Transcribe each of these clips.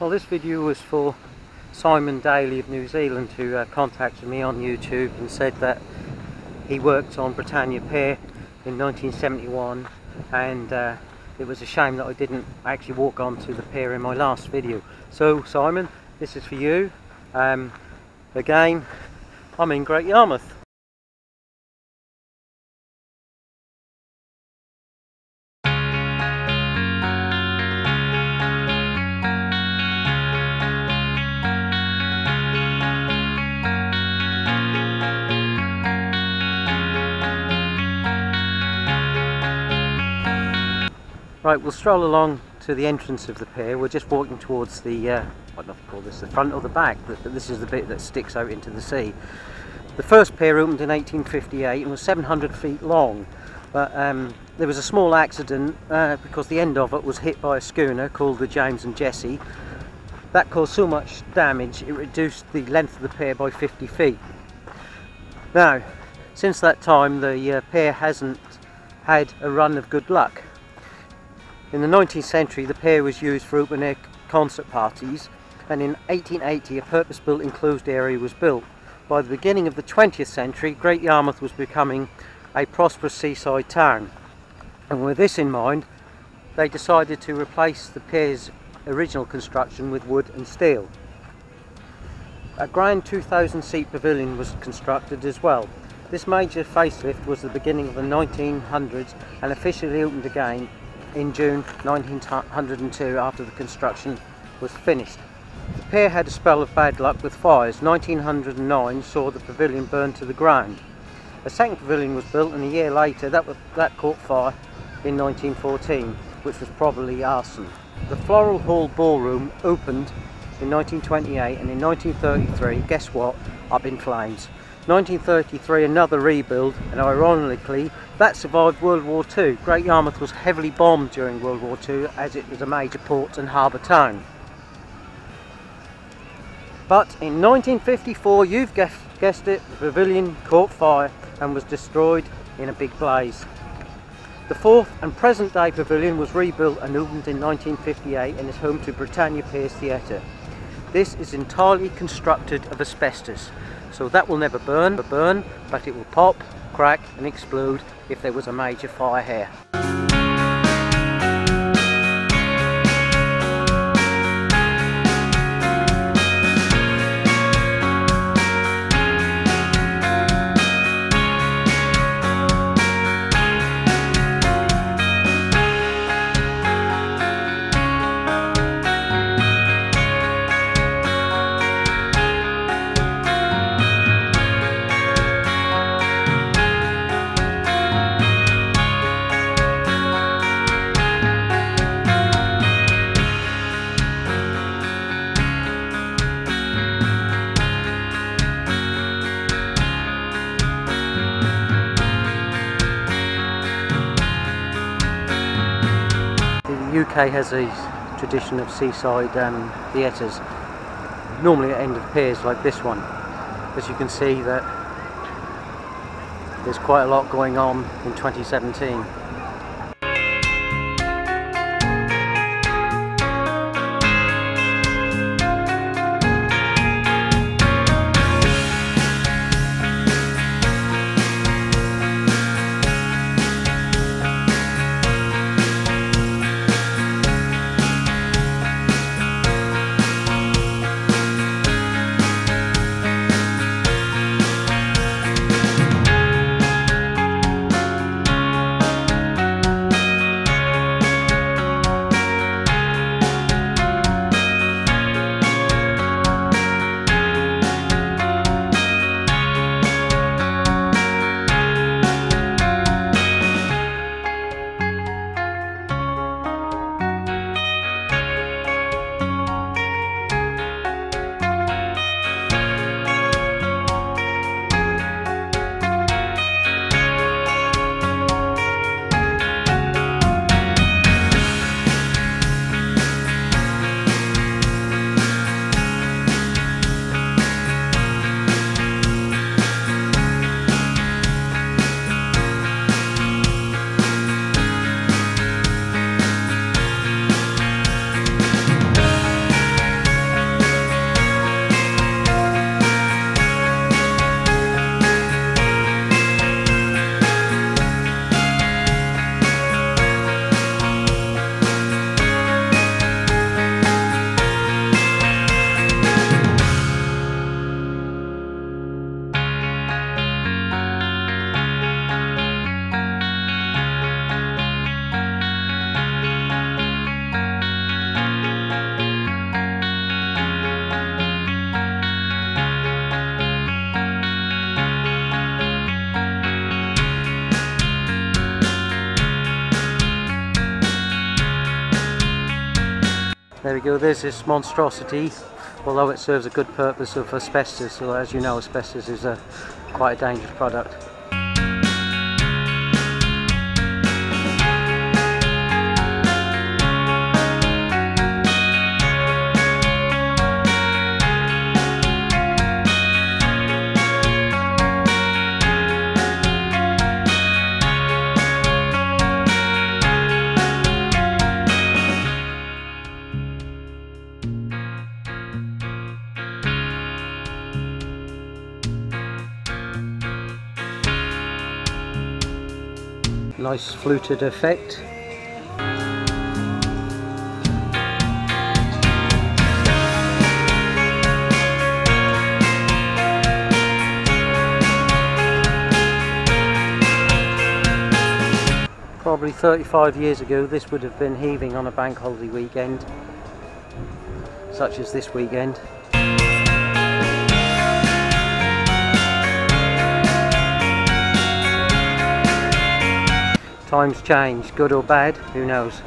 Well this video was for Simon Daly of New Zealand who uh, contacted me on YouTube and said that he worked on Britannia Pier in 1971 and uh, it was a shame that I didn't actually walk onto the pier in my last video. So Simon, this is for you. Um, again, I'm in Great Yarmouth. Right, we'll stroll along to the entrance of the pier. We're just walking towards the, uh, what do I call this, the front or the back, but this is the bit that sticks out into the sea. The first pier opened in 1858 and was 700 feet long, but um, there was a small accident uh, because the end of it was hit by a schooner called the James and Jessie. That caused so much damage it reduced the length of the pier by 50 feet. Now, since that time the uh, pier hasn't had a run of good luck. In the 19th century the pier was used for open air concert parties and in 1880 a purpose-built enclosed area was built. By the beginning of the 20th century Great Yarmouth was becoming a prosperous seaside town and with this in mind they decided to replace the pier's original construction with wood and steel. A grand 2,000 seat pavilion was constructed as well. This major facelift was the beginning of the 1900s and officially opened again in June 1902 after the construction was finished. The pier had a spell of bad luck with fires. 1909 saw the pavilion burn to the ground. A second pavilion was built and a year later that, was, that caught fire in 1914 which was probably arson. The Floral Hall Ballroom opened in 1928 and in 1933, guess what, up in flames. 1933 another rebuild and ironically that survived World War II. Great Yarmouth was heavily bombed during World War II as it was a major port and harbour town. But in 1954 you've guessed it, the pavilion caught fire and was destroyed in a big blaze. The fourth and present day pavilion was rebuilt and opened in 1958 and is home to Britannia Piers Theatre. This is entirely constructed of asbestos so that will never burn, burn, but it will pop, crack and explode if there was a major fire here. UK has a tradition of seaside um, theatres, normally at end of piers like this one. As you can see that there's quite a lot going on in 2017. Go, there's this monstrosity, although it serves a good purpose of asbestos, so as you know asbestos is a quite a dangerous product. Nice fluted effect. Probably 35 years ago this would have been heaving on a bank holiday weekend, such as this weekend. Times change, good or bad, who knows.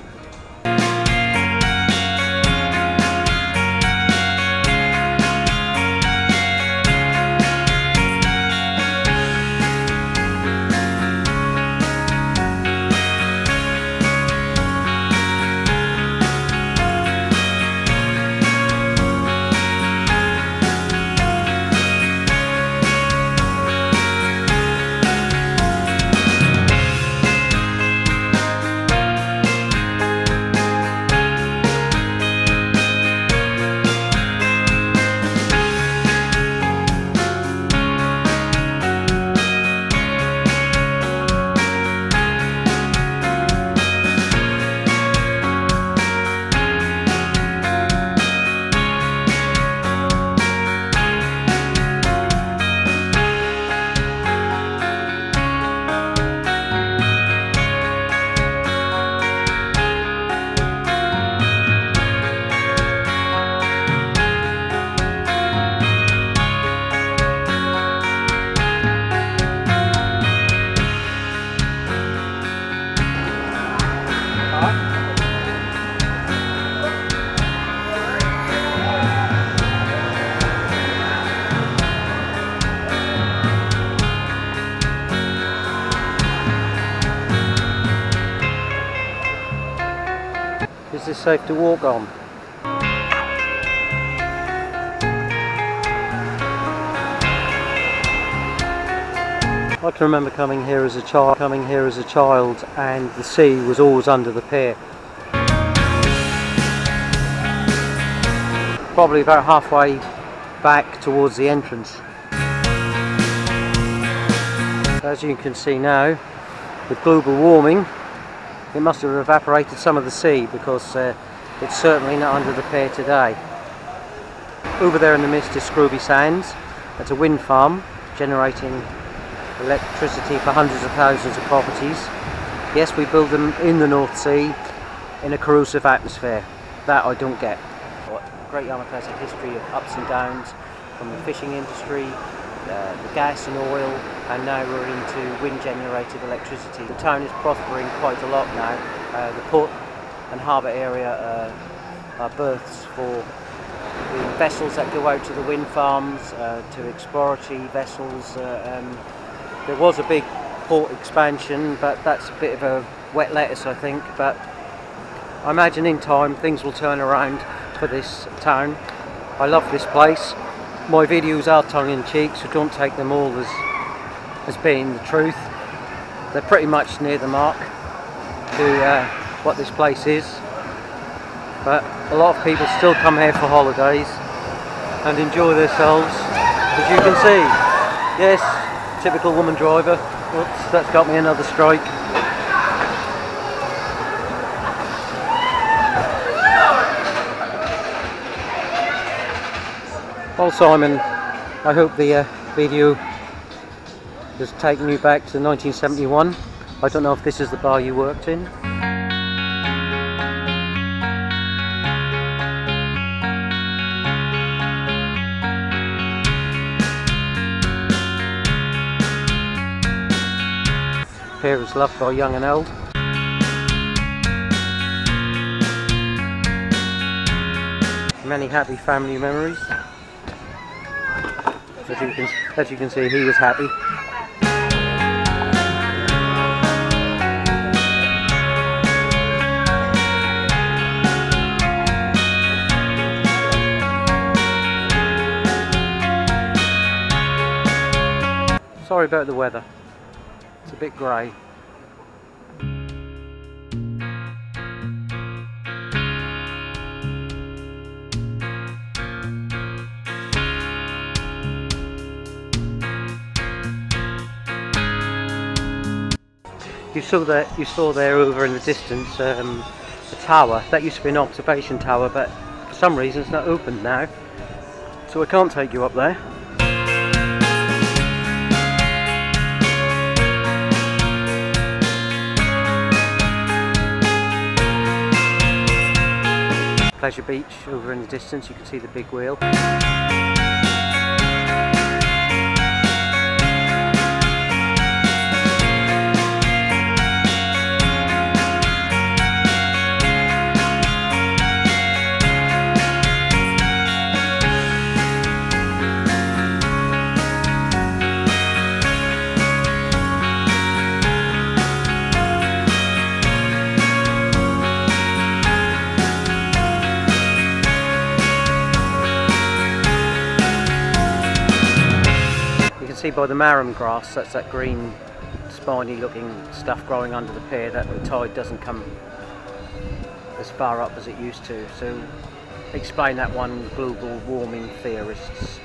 Safe to walk on? I can remember coming here as a child, coming here as a child, and the sea was always under the pier. Probably about halfway back towards the entrance. As you can see now, with global warming, it must have evaporated some of the sea because uh, it's certainly not under the pier today. Over there in the mist is Scroby Sands. That's a wind farm generating electricity for hundreds of thousands of properties. Yes, we build them in the North Sea in a corrosive atmosphere. That I don't get. Great Yarmouth has a history of ups and downs from the fishing industry, uh, the gas and oil, and now we're into wind generated electricity. The town is prospering quite a lot now. Uh, the port and harbour area uh, are berths for the vessels that go out to the wind farms, uh, to exploratory vessels. Uh, um, there was a big port expansion, but that's a bit of a wet lettuce, I think. But I imagine in time things will turn around for this town. I love this place. My videos are tongue-in-cheek, so don't take them all as as being the truth. They're pretty much near the mark to uh, what this place is. But a lot of people still come here for holidays and enjoy themselves, as you can see. Yes, typical woman driver. Oops, that's got me another strike. Well Simon, I hope the uh, video has taken you back to 1971. I don't know if this is the bar you worked in. Here is loved by young and old. many happy family memories. As you can, as you can see, he was happy. Sorry about the weather. It's a bit grey. You saw that you saw there over in the distance um, a tower that used to be an observation tower, but for some reason it's not open now, so I can't take you up there. Pleasure Beach over in the distance, you can see the big wheel. By the marram grass, that's that green spiny looking stuff growing under the pier that the tide doesn't come as far up as it used to. So explain that one global warming theorists.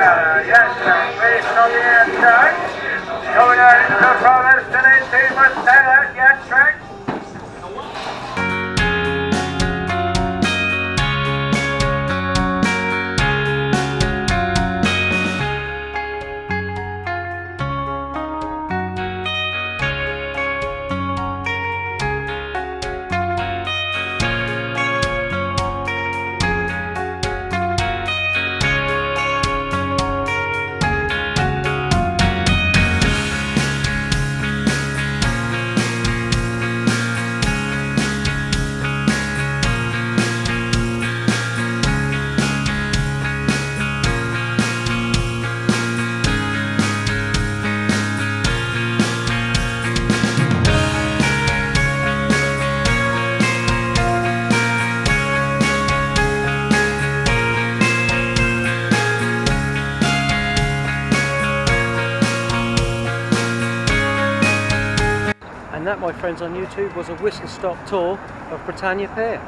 Yes, sir. Racing on the inside. Going out into the province, AC was uh, yes, track. Friends on YouTube, was a whistle stop tour of Britannia Pier.